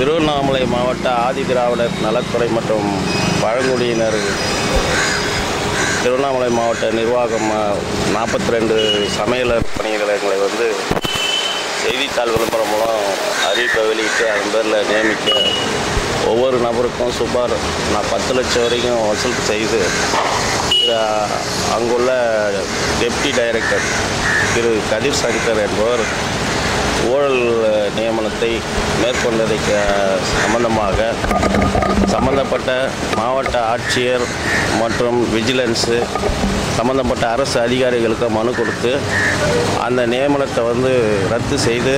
திருவண்ணாமலை மாவட்ட ஆதி திராவிடர் நலத்துறை மற்றும் பழங்குடியினர் திருவண்ணாமலை மாவட்ட நிர்வாகம் நாற்பத்தி ரெண்டு சமையலர் பணியாளர்களை வந்து செய்தித்தாள் விளம்பரம் மூலம் அறிவிப்பை வெளியிட்டு அதன் பேரில் நியமிக்க ஒவ்வொரு நபருக்கும் சுமார் நான் பத்து லட்சம் வரைக்கும் வசூல் செய்து அங்குள்ள டெப்டி டைரக்டர் திரு கதிர் சங்கர் என்பவர் ஊழல் நியமனத்தை மேற்கொண்டதை சம்பந்தமாக சம்பந்தப்பட்ட மாவட்ட ஆட்சியர் மற்றும் விஜிலன்ஸு சம்பந்தப்பட்ட அரசு அதிகாரிகளுக்கு மனு கொடுத்து அந்த நியமனத்தை வந்து ரத்து செய்து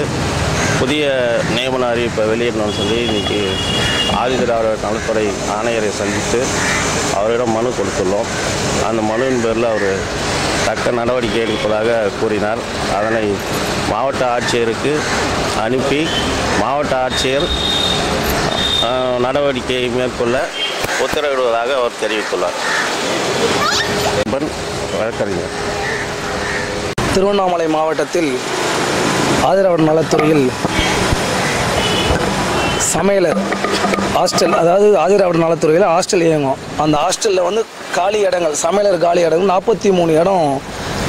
புதிய நியமன அறிவிப்பை வெளியிடணும்னு சொல்லி இன்றைக்கி ஆதிதிராவிடர் நலத்துறை ஆணையரை சந்தித்து அவரிடம் மனு கொடுத்துள்ளோம். அந்த மனுவின் பேரில் அவர் தக்க நடவடிக்கை எடுப்பதாக கூறினார். அதனை மாவட்ட ஆட்சியருக்கு அனுப்பி மாவட்ட ஆட்சியர் ஆஹ், நடவடிக்கை மேற்கொள்ள உத்தரவிடுவதாக அவர் தெரிவித்துள்ளார். வழக்கறிஞர். திருவண்ணாமலை மாவட்டத்தில் ஆதரவர் நலத்துறையில் சமையலர் ஹாஸ்டல் அதாவது ஆதிராவிட நலத்துறையில் ஹாஸ்டல் இயங்கும். அந்த ஹாஸ்டலில் வந்து காலி இடங்கள் சமையலர் காலி இடங்கள் நாற்பத்தி மூணு இடம்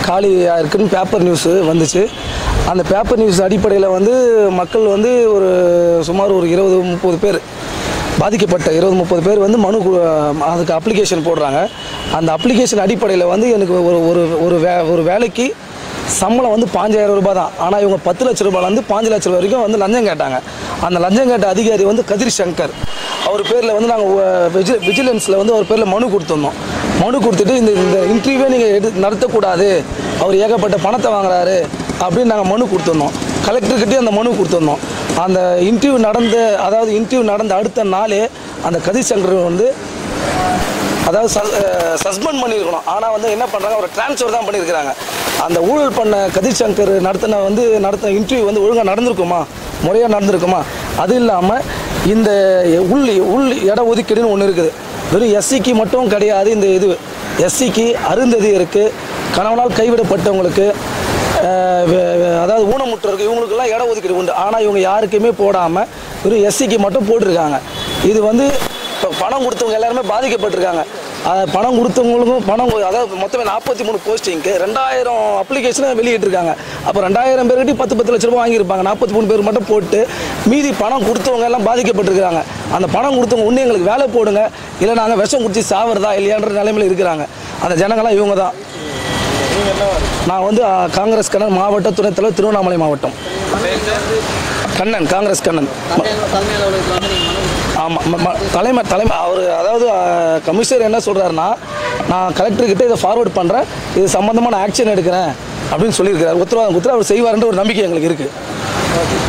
காலியாக இருக்குன்னு பேப்பர் நியூஸு வந்துச்சு. அந்த பேப்பர் நியூஸ் அடிப்படையில் வந்து மக்கள் வந்து ஒரு சுமார் ஒரு இருபது முப்பது பேர் பாதிக்கப்பட்ட இருபது முப்பது பேர் வந்து மனு அதுக்கு அப்ளிகேஷன் போடுறாங்க. அந்த அப்ளிகேஷன் அடிப்படையில் வந்து எனக்கு ஒரு ஒரு ஒரு வே ஒரு வேலைக்கு சம்பளம் வந்து பாஞ்சாயிரம் ரூபாய் தான். ஆனால் இவங்க பத்து லட்ச ரூபாயிலேருந்து பாஞ்சு லட்ச ரூபாய் வரைக்கும் வந்து லஞ்சம் கேட்டாங்க. அந்த லஞ்சம் கேட்ட அதிகாரி வந்து கதிர் சங்கர். அவர் பேரில் வந்து நாங்கள் விஜி விஜிலன்ஸில் வந்து அவர் பேரில் மனு கொடுத்துருந்தோம். மனு கொடுத்துட்டு இந்த இந்த இன்டர்வியூவே நீங்கள் எடு நடத்தக்கூடாது. அவர் ஏகப்பட்ட பணத்தை வாங்குறாரு அப்படின்னு நாங்கள் மனு கொடுத்துருந்தோம். கலெக்டர்கிட்டே அந்த மனு கொடுத்துருந்தோம். அந்த இன்டர்வியூ நடந்த அதாவது இன்டர்வியூ நடந்த அடுத்த நாளே அந்த கதிர் சங்கர் வந்து அதாவது சஸ்பெண்ட் பண்ணியிருக்கணும். ஆனால் வந்து என்ன பண்ணுறாங்க ஒரு ட்ரான்ஸ்ஃபர் தான் பண்ணியிருக்கிறாங்க. அந்த ஊழல் பண்ண கதிர் சங்கர் நடத்தின வந்து நடத்தின இன்டர்வியூ வந்து ஒழுங்காக நடந்திருக்குமா? முறையாக நடந்திருக்குமா? அது இல்லாமல் இந்த உள் உள் இட ஒதுக்கீடுன்னு ஒன்று இருக்குது. வெறும் எஸ்சிக்கு மட்டும் கிடையாது இந்த இது. எஸ்சிக்கு அருந்ததி இருக்குது கணவனால் கைவிடப்பட்டவங்களுக்கு அதாவது ஊனமுற்றோருக்கு இவங்களுக்கெல்லாம் இட ஒதுக்கீடு உண்டு. ஆனால் இவங்க யாருக்குமே போடாமல் வெறும் எஸ்சிக்கு மட்டும் போட்டிருக்காங்க. இது வந்து இப்போ பணம் கொடுத்தவங்க எல்லாருமே பாதிக்கப்பட்டிருக்காங்க. பணம் கொடுத்தவங்களுக்கும் பணம் அதாவது மொத்தமே நாற்பத்தி மூணு போஸ்டிங்க்கு ரெண்டாயிரம் அப்ளிகேஷனை வெளியிட்டிருக்காங்க. அப்போ ரெண்டாயிரம் பேர்கிட்ட பத்து பத்து லட்ச ரூபா வாங்கியிருப்பாங்க. நாற்பத்தி மூணு பேர் மட்டும் போட்டு மீதி பணம் கொடுத்தவங்க எல்லாம் பாதிக்கப்பட்டிருக்கிறாங்க. அந்த பணம் கொடுத்தவங்க ஒன்று எங்களுக்கு வேலை போடுங்க. இல்லை நாங்கள் விஷம் குடிச்சு சாவறதா இல்லையான்ற நிலைமையில் இருக்கிறாங்க. அந்த ஜனங்கள்லாம் இவங்க தான். நான் வந்து காங்கிரஸ் கண்ணன் மாவட்ட துணைத் தலைவர் திருவண்ணாமலை மாவட்டம். கண்ணன் காங்கிரஸ் கண்ணன். ஆமாம் தலைமை தலைமை அவர் அதாவது கமிஷனர் என்ன சொல்கிறாருன்னா நான் கலெக்டர்கிட்ட இதை ஃபார்வர்ட் பண்ணுறேன் இது சம்மந்தமாக நான் ஆக்ஷன் எடுக்கிறேன் அப்படின்னு சொல்லியிருக்கிறார். உத்தரவாதம் கொடுத்து அவர் செய்வாருன்ற ஒரு நம்பிக்கை எங்களுக்கு இருக்குது